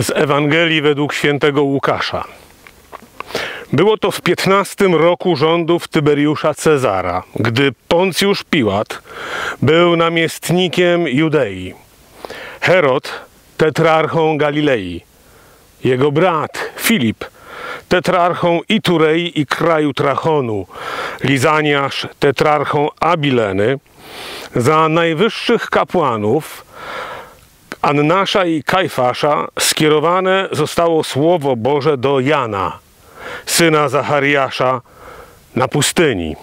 z Ewangelii według świętego Łukasza. Było to w 15 roku rządów Tyberiusza Cezara, gdy Poncjusz Piłat był namiestnikiem Judei. Herod tetrarchą Galilei. Jego brat Filip tetrarchą Iturei i kraju Trachonu. Lizaniasz tetrarchą Abileny. Za najwyższych kapłanów Annasza i Kajfasza skierowane zostało Słowo Boże do Jana, syna Zachariasza, na pustyni.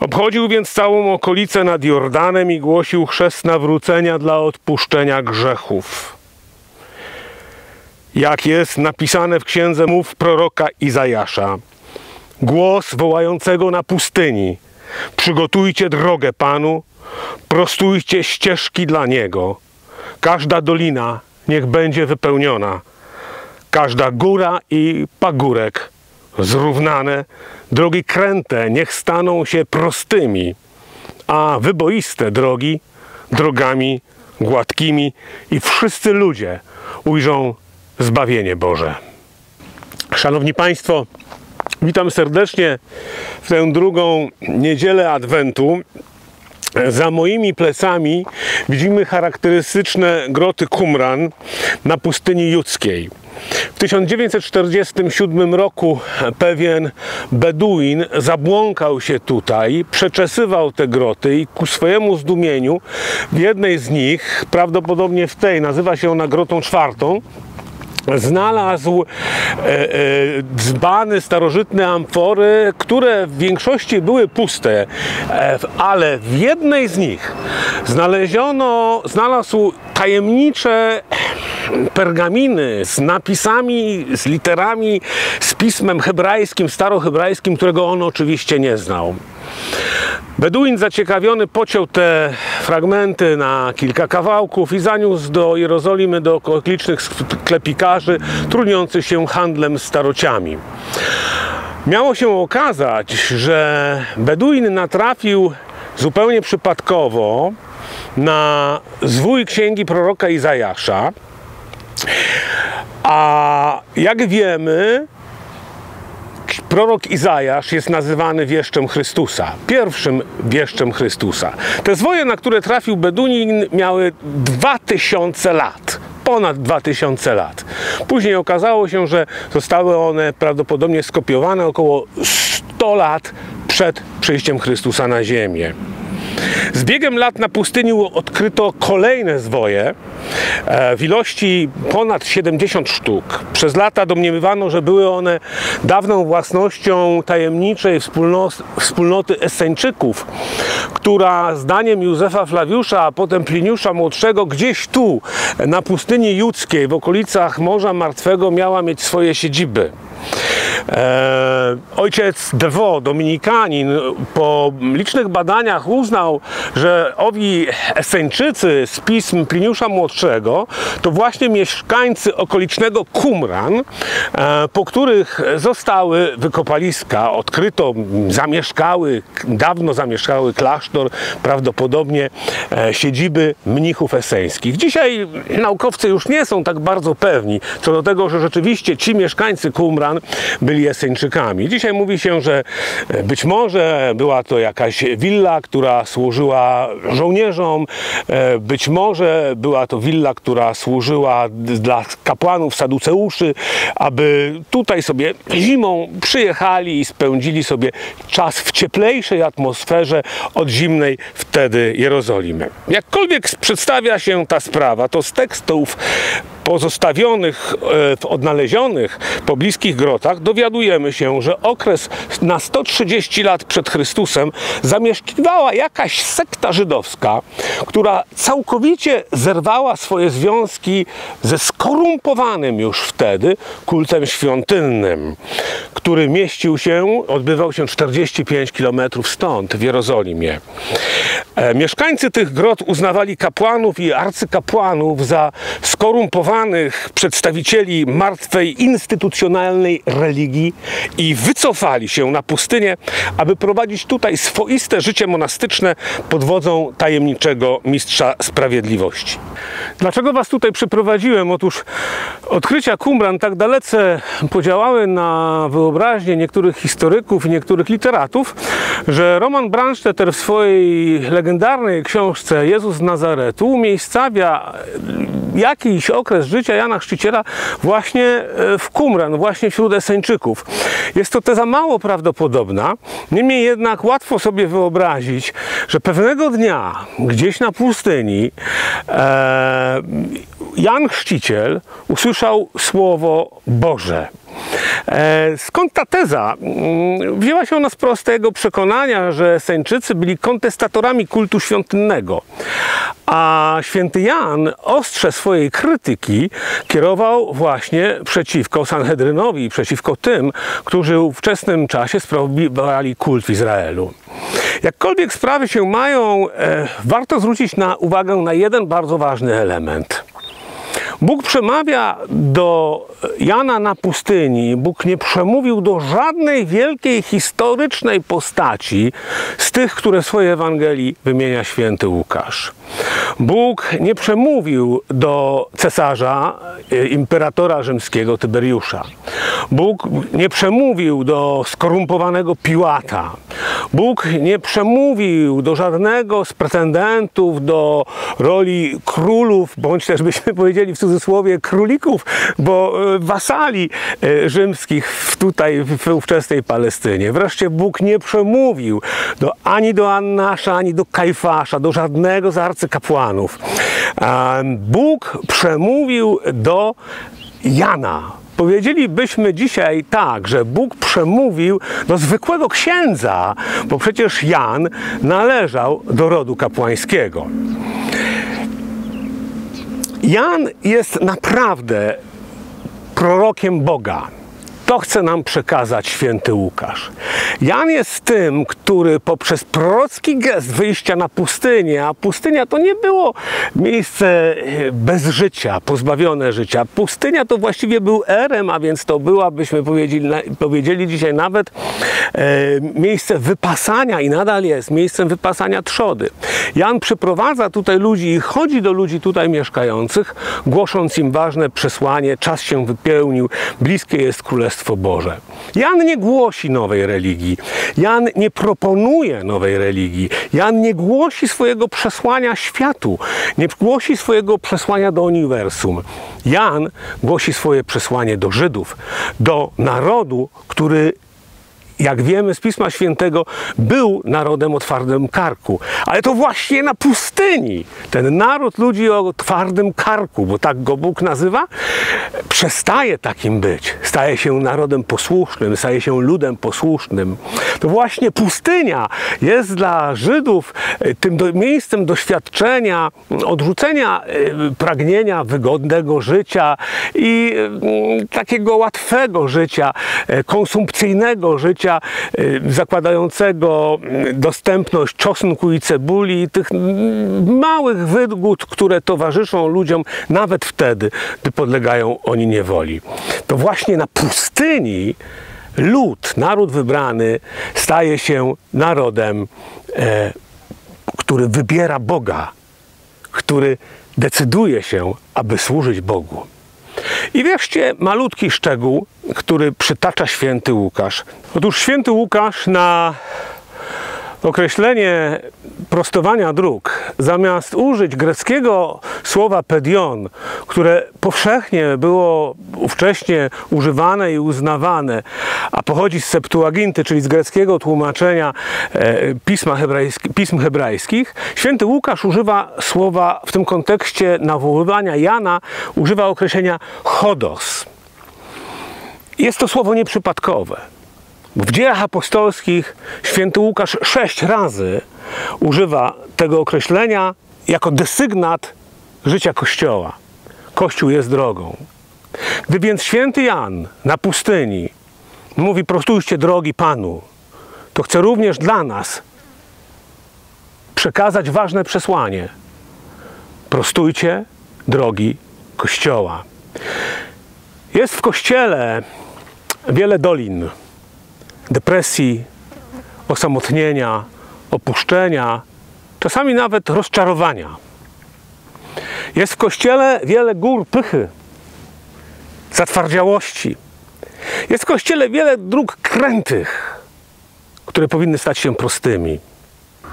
Obchodził więc całą okolicę nad Jordanem i głosił chrzest nawrócenia dla odpuszczenia grzechów. Jak jest napisane w księdze mów proroka Izajasza. Głos wołającego na pustyni. Przygotujcie drogę Panu, prostujcie ścieżki dla Niego. Każda dolina niech będzie wypełniona. Każda góra i pagórek zrównane, drogi kręte niech staną się prostymi, a wyboiste drogi drogami gładkimi i wszyscy ludzie ujrzą zbawienie Boże. Szanowni Państwo, witam serdecznie w tę drugą niedzielę Adwentu. Za moimi plecami widzimy charakterystyczne groty Qumran na pustyni judzkiej. W 1947 roku pewien Beduin zabłąkał się tutaj, przeczesywał te groty i ku swojemu zdumieniu w jednej z nich, prawdopodobnie w tej, nazywa się ona grotą czwartą, znalazł e, e, dzbany, starożytne amfory, które w większości były puste, e, ale w jednej z nich znaleziono, znalazł tajemnicze pergaminy z napisami, z literami, z pismem hebrajskim, starohebrajskim, którego on oczywiście nie znał. Beduin zaciekawiony pociął te fragmenty na kilka kawałków i zaniósł do Jerozolimy do okolicznych sklepikarzy trudniących się handlem starociami. Miało się okazać, że Beduin natrafił zupełnie przypadkowo na zwój księgi proroka Izajasza, a jak wiemy, prorok Izajasz jest nazywany wieszczem Chrystusa, pierwszym wieszczem Chrystusa. Te zwoje, na które trafił Bedunin, miały 2000 lat ponad 2000 lat. Później okazało się, że zostały one prawdopodobnie skopiowane około 100 lat przed przyjściem Chrystusa na ziemię. Z biegiem lat na pustyni odkryto kolejne zwoje e, w ilości ponad 70 sztuk. Przez lata domniemywano, że były one dawną własnością tajemniczej wspólnoty Esseńczyków, która zdaniem Józefa Flawiusza, a potem Pliniusza Młodszego gdzieś tu na pustyni judzkiej w okolicach Morza Martwego miała mieć swoje siedziby. E, ojciec Devo, dominikanin, po licznych badaniach uznał, że owi Eseńczycy z pism Pliniusza Młodszego to właśnie mieszkańcy okolicznego Qumran, e, po których zostały wykopaliska, odkryto, zamieszkały, dawno zamieszkały klasztor, prawdopodobnie e, siedziby mnichów eseńskich. Dzisiaj naukowcy już nie są tak bardzo pewni co do tego, że rzeczywiście ci mieszkańcy Byli Eseńczykami. Dzisiaj mówi się, że e, być może była to jakaś willa, która służyła żołnierzom, e, być może była to willa, która służyła dla kapłanów, saduceuszy, aby tutaj sobie zimą przyjechali i spędzili sobie czas w cieplejszej atmosferze od zimnej wtedy Jerozolimy. Jakkolwiek przedstawia się ta sprawa, to z tekstów pozostawionych, e, odnalezionych po bliskich grotach dowiadujemy się, że okres na 130 lat przed Chrystusem zamieszkiwała jakaś sekta żydowska, która całkowicie zerwała swoje związki ze skorumpowanym już wtedy kultem świątynnym, który mieścił się, odbywał się 45 km stąd w Jerozolimie. E, mieszkańcy tych grot uznawali kapłanów i arcykapłanów za skorumpowanych przedstawicieli martwej instytucjonalnej religii i wycofali się na pustynię, aby prowadzić tutaj swoiste życie monastyczne pod wodzą tajemniczego mistrza sprawiedliwości. Dlaczego Was tutaj przyprowadziłem? Otóż odkrycia Qumran tak dalece podziałały na wyobraźnię niektórych historyków i niektórych literatów, że Roman Brandstetter w swojej legendarnej książce Jezus z Nazaretu umiejscawia jakiś okres życia Jana Chrzciciela właśnie e, w Qumran, właśnie wśród Eseńczyków. Jest to teza mało prawdopodobna, niemniej jednak łatwo sobie wyobrazić, że pewnego dnia gdzieś na pustyni e, Jan Chrzciciel usłyszał słowo Boże. E, skąd ta teza? Mm, wzięła się ona z prostego przekonania, że Seńczycy byli kontestatorami kultu świątynnego, a święty Jan ostrze swojej krytyki kierował właśnie przeciwko Sanhedrynowi, przeciwko tym, którzy w ówczesnym czasie sprawowali kult w Izraelu. Jakkolwiek sprawy się mają, e, warto zwrócić na uwagę na jeden bardzo ważny element. Bóg przemawia do Jana na pustyni. Bóg nie przemówił do żadnej wielkiej historycznej postaci z tych, które w swojej Ewangelii wymienia święty Łukasz. Bóg nie przemówił do cesarza, e, imperatora rzymskiego Tyberiusza. Bóg nie przemówił do skorumpowanego Piłata. Bóg nie przemówił do żadnego z pretendentów do roli królów, bądź też byśmy powiedzieli w cudzysłowie królików, bo e, wasali e, rzymskich tutaj w ówczesnej Palestynie. Wreszcie Bóg nie przemówił do, ani do Annasza, ani do Kajfasza, do żadnego z arcykapłanów. Bóg przemówił do Jana, Powiedzielibyśmy dzisiaj tak, że Bóg przemówił do zwykłego księdza, bo przecież Jan należał do rodu kapłańskiego. Jan jest naprawdę prorokiem Boga. To chce nam przekazać święty Łukasz. Jan jest tym, który poprzez prorocki gest wyjścia na pustynię, a pustynia to nie było miejsce e, bez życia, pozbawione życia. Pustynia to właściwie był erem, a więc to była, byśmy powiedzieli, powiedzieli dzisiaj nawet e, miejsce wypasania i nadal jest miejscem wypasania trzody. Jan przyprowadza tutaj ludzi i chodzi do ludzi tutaj mieszkających, głosząc im ważne przesłanie, czas się wypełnił, bliskie jest Królestwo Boże. Jan nie głosi nowej religii, Jan nie proponuje nowej religii, Jan nie głosi swojego przesłania światu, nie głosi swojego przesłania do uniwersum. Jan głosi swoje przesłanie do Żydów, do narodu, który jak wiemy z Pisma Świętego, był narodem o twardym karku. Ale to właśnie na pustyni ten naród ludzi o twardym karku, bo tak go Bóg nazywa, przestaje takim być. Staje się narodem posłusznym, staje się ludem posłusznym. To właśnie pustynia jest dla Żydów e, tym do, miejscem doświadczenia, odrzucenia y, pragnienia wygodnego życia i y, takiego łatwego życia, y, konsumpcyjnego życia, y, zakładającego y, dostępność czosnku i cebuli tych mm, małych wygód, które towarzyszą ludziom nawet wtedy, gdy podlegają oni niewoli. To właśnie na pustyni lud, naród wybrany staje się narodem, e, który wybiera Boga, który decyduje się, aby służyć Bogu. I wierzcie, malutki szczegół, który przytacza święty Łukasz. Otóż święty Łukasz na określenie prostowania dróg, zamiast użyć greckiego słowa pedion, które powszechnie było ówcześnie używane i uznawane, a pochodzi z Septuaginty, czyli z greckiego tłumaczenia e, pisma hebrajski, pism hebrajskich, święty Łukasz używa słowa w tym kontekście nawoływania Jana, używa określenia chodos. Jest to słowo nieprzypadkowe. W dziejach apostolskich święty Łukasz sześć razy używa tego określenia jako desygnat życia Kościoła. Kościół jest drogą. Gdy więc święty Jan na pustyni mówi prostujcie drogi Panu, to chce również dla nas przekazać ważne przesłanie. Prostujcie drogi Kościoła. Jest w Kościele wiele dolin, depresji, osamotnienia, opuszczenia, czasami nawet rozczarowania. Jest w Kościele wiele gór pychy, zatwardziałości. Jest w Kościele wiele dróg krętych, które powinny stać się prostymi.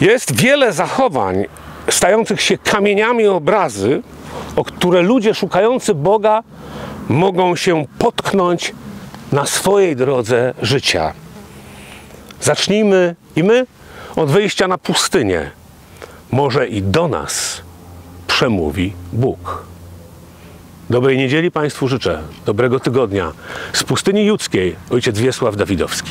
Jest wiele zachowań stających się kamieniami obrazy, o które ludzie szukający Boga mogą się potknąć na swojej drodze życia. Zacznijmy i my od wyjścia na pustynię. Może i do nas przemówi Bóg. Dobrej niedzieli Państwu życzę, dobrego tygodnia. Z pustyni judzkiej ojciec Wiesław Dawidowski.